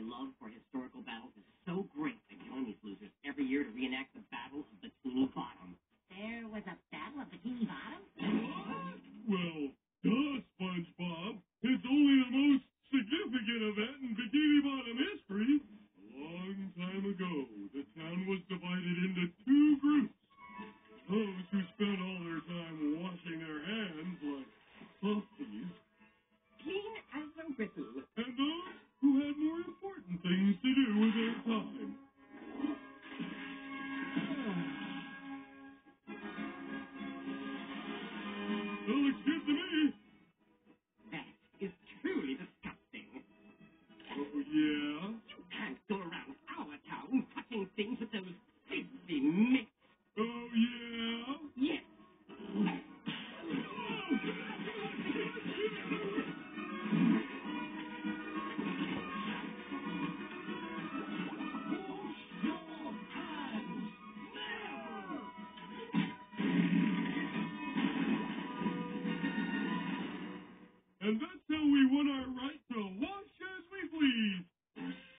my love for historical battles is so great, I join these losers every year to reenact the Battle of Bikini Bottom. There was a battle of Bikini Bottom? Well, duh, SpongeBob. It's only the most significant event in Bikini Bottom history. A long time ago, the town was divided into two groups. Those who spent all their time washing their hands like puppies, Clean as a whistle. and those who had more important things to do with their time. That looks And